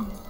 Mm.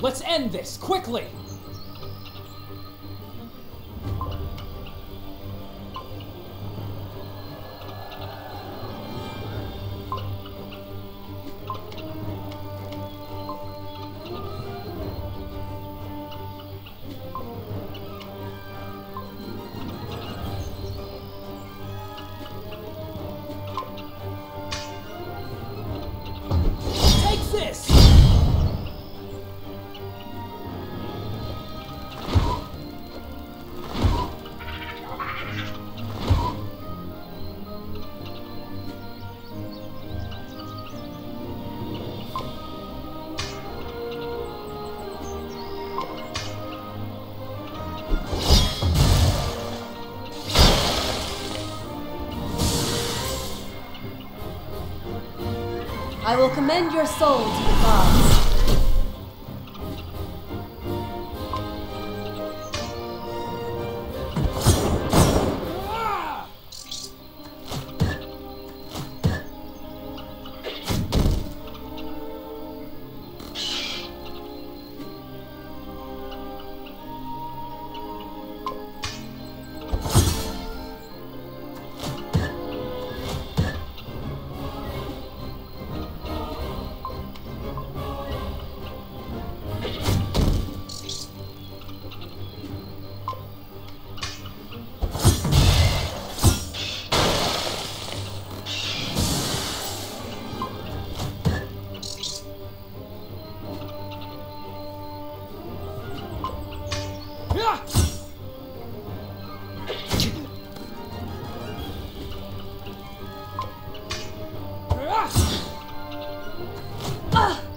Let's end this, quickly! I will commend your soul to the gods. Darkness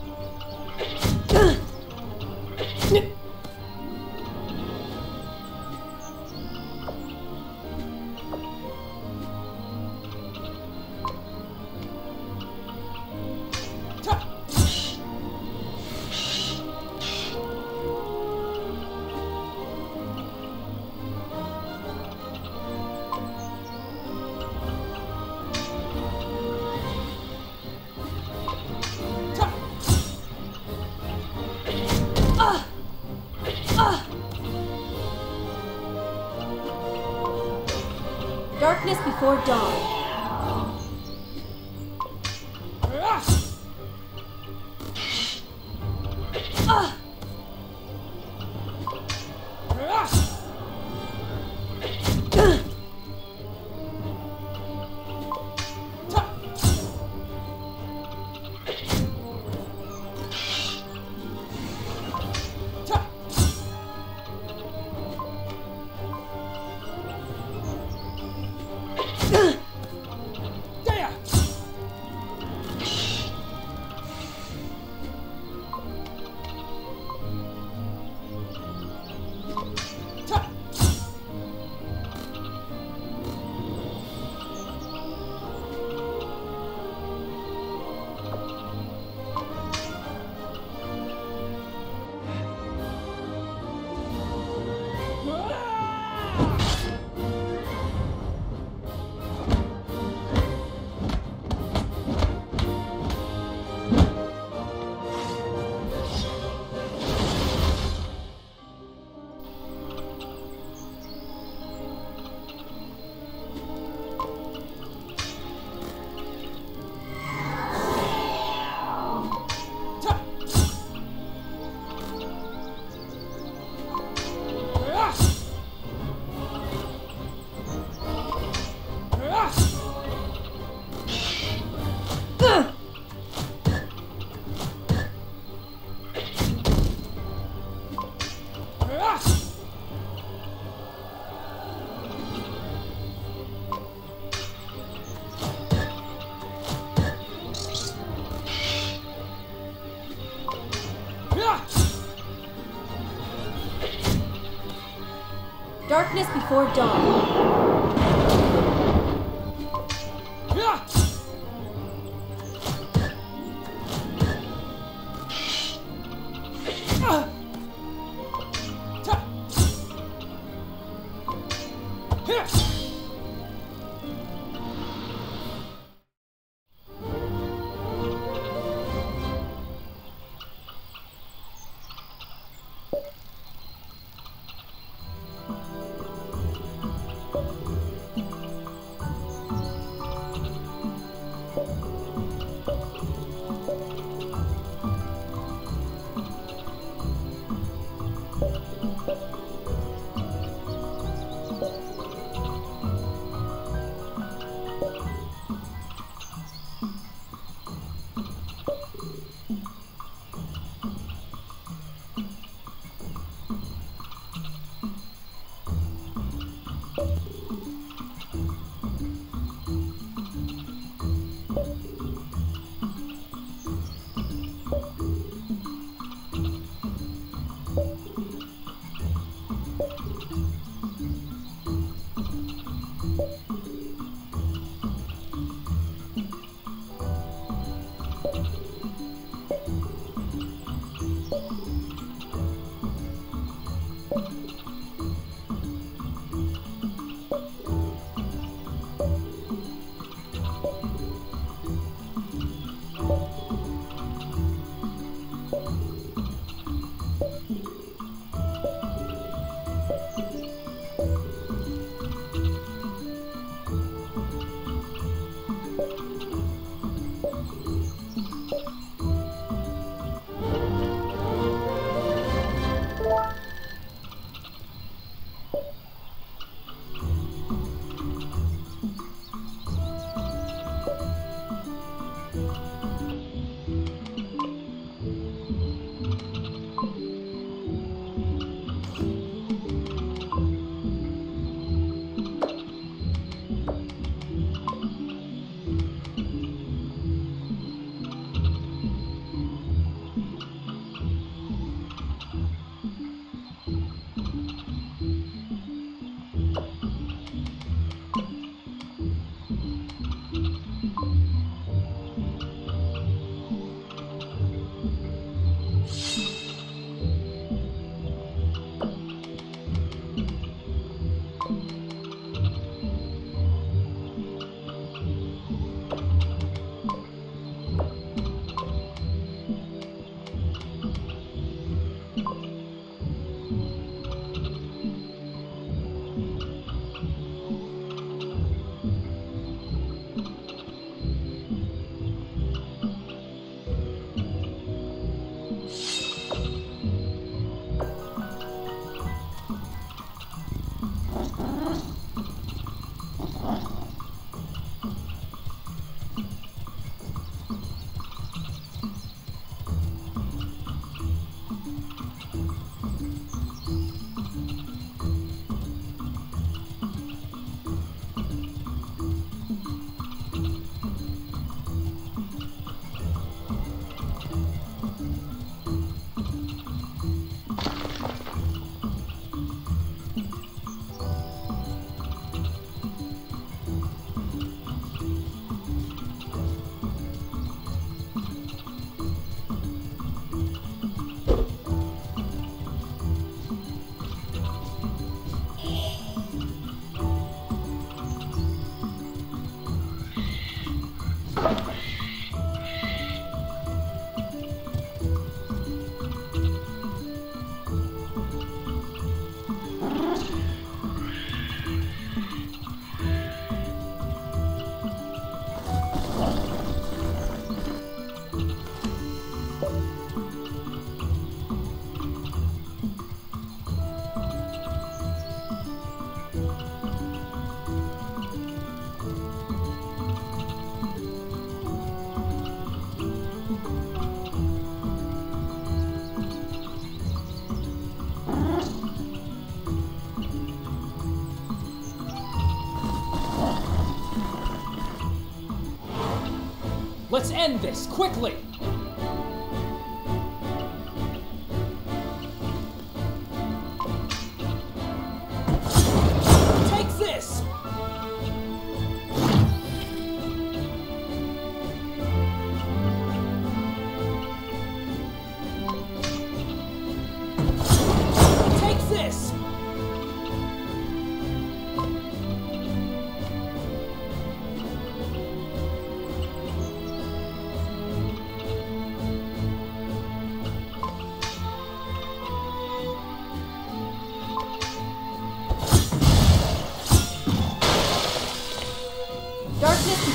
Let's end this, quickly!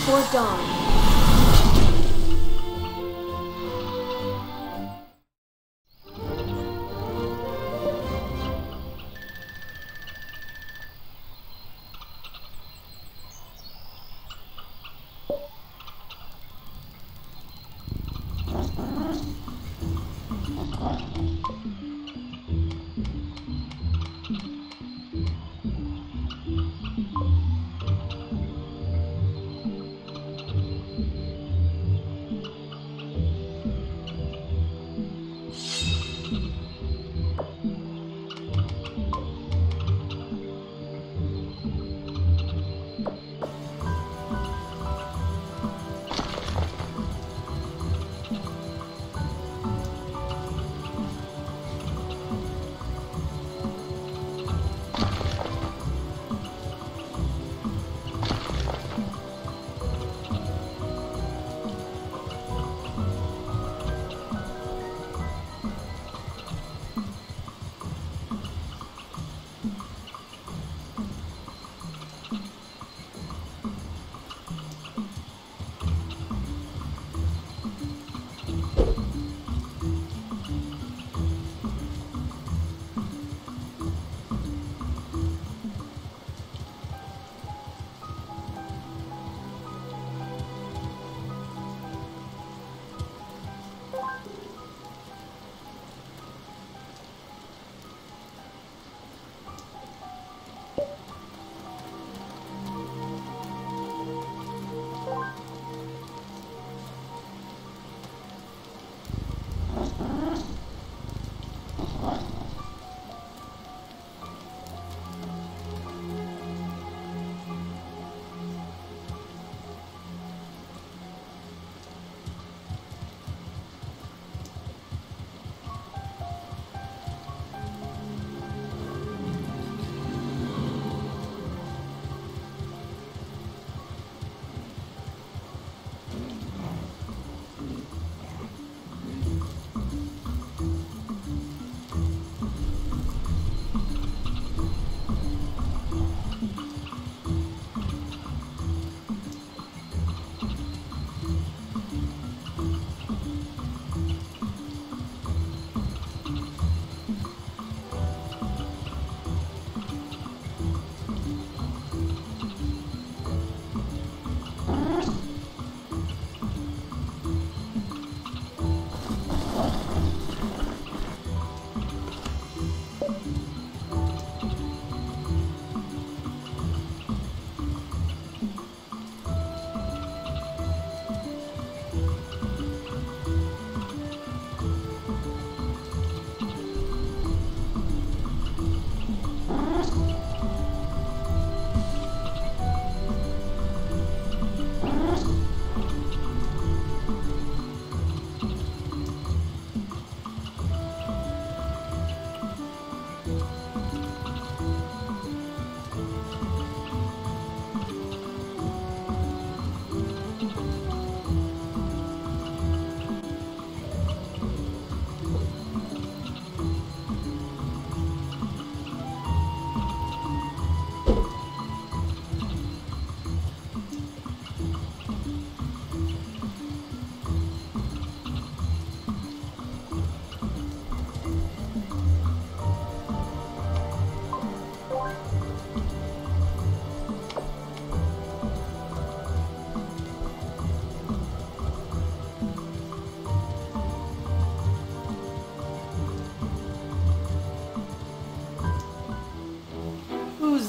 Before dawn.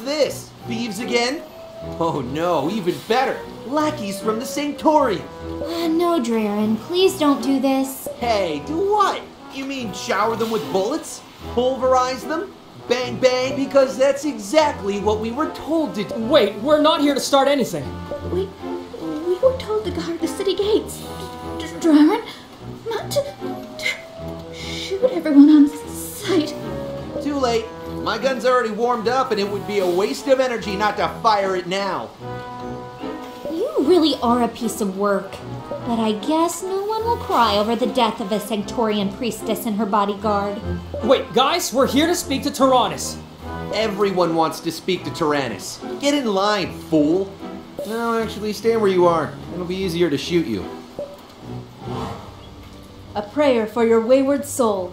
This? Thieves again? Oh no, even better. Lackeys from the Sanctorium. Uh, no, Draren, please don't do this. Hey, do what? You mean shower them with bullets? Pulverize them? Bang bang? Because that's exactly what we were told to do. Wait, we're not here to start anything. We we were told to guard the city gates. My gun's already warmed up and it would be a waste of energy not to fire it now. You really are a piece of work. But I guess no one will cry over the death of a Sanctorian priestess and her bodyguard. Wait, guys, we're here to speak to Tyrannus. Everyone wants to speak to Tyrannus. Get in line, fool. No, actually, stand where you are. It'll be easier to shoot you. A prayer for your wayward soul.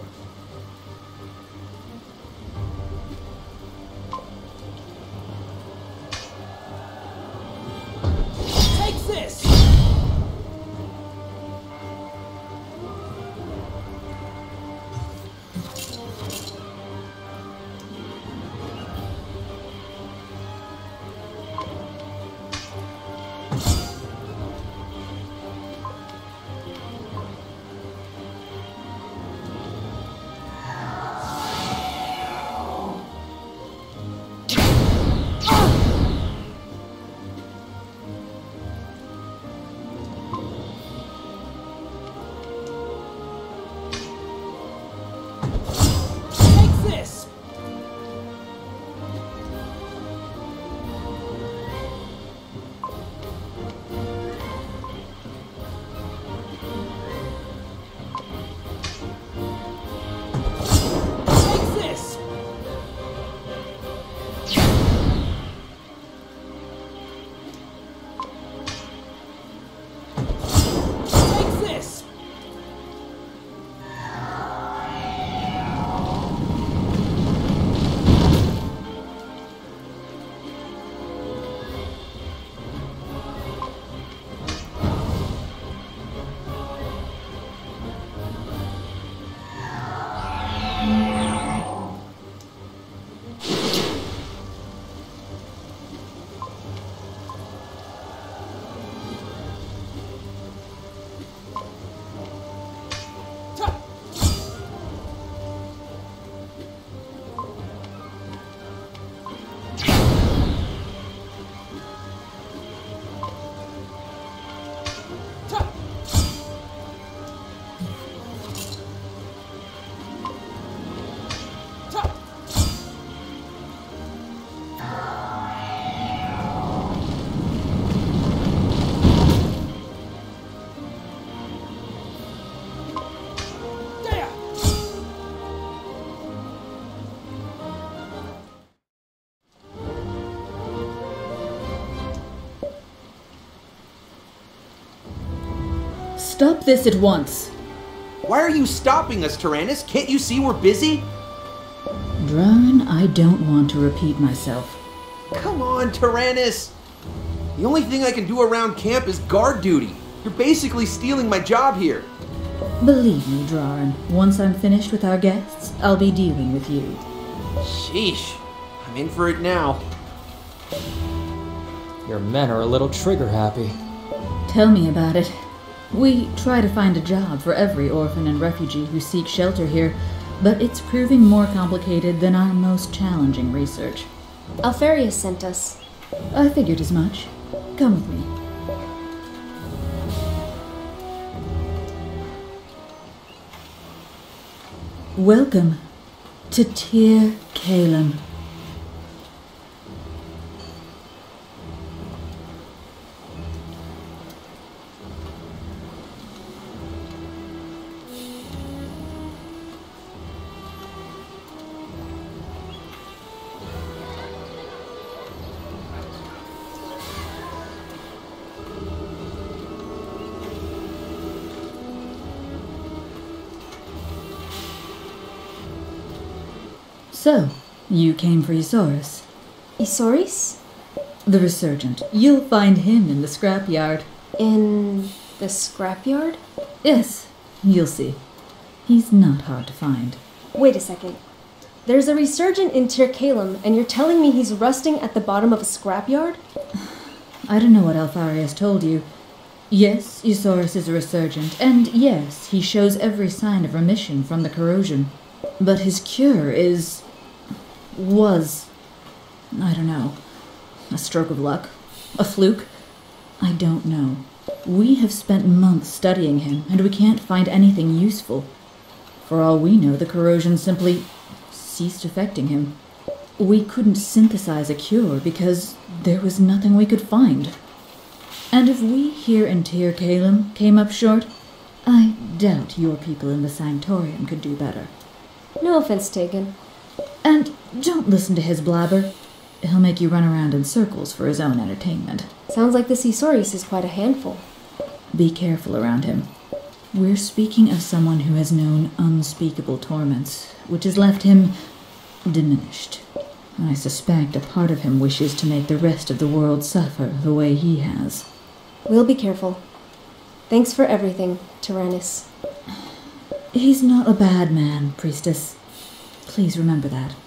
Stop this at once. Why are you stopping us, Tyrannus? Can't you see we're busy? Drarn, I don't want to repeat myself. Come on, Tyrannus! The only thing I can do around camp is guard duty. You're basically stealing my job here. Believe me, Drarn, once I'm finished with our guests, I'll be dealing with you. Sheesh. I'm in for it now. Your men are a little trigger happy. Tell me about it. We try to find a job for every orphan and refugee who seek shelter here, but it's proving more complicated than our most challenging research. Alfarius sent us. I figured as much. Come with me. Welcome to Tir Kalem. So, you came for Eusaurus, Isoris? the resurgent. You'll find him in the scrapyard. In the scrapyard? Yes, you'll see. He's not hard to find. Wait a second. There's a resurgent in Tir Kalem, and you're telling me he's rusting at the bottom of a scrapyard? I don't know what Alfarius told you. Yes, Eusaurus is a resurgent, and yes, he shows every sign of remission from the corrosion. But his cure is. Was. I don't know. A stroke of luck? A fluke? I don't know. We have spent months studying him, and we can't find anything useful. For all we know, the corrosion simply ceased affecting him. We couldn't synthesize a cure because there was nothing we could find. And if we here in Tir Kalem came up short, I doubt your people in the Sanctorium could do better. No offense taken. And don't listen to his blabber. He'll make you run around in circles for his own entertainment. Sounds like the Caesorius is quite a handful. Be careful around him. We're speaking of someone who has known unspeakable torments, which has left him diminished. I suspect a part of him wishes to make the rest of the world suffer the way he has. We'll be careful. Thanks for everything, Tyrannus. He's not a bad man, Priestess. Please remember that.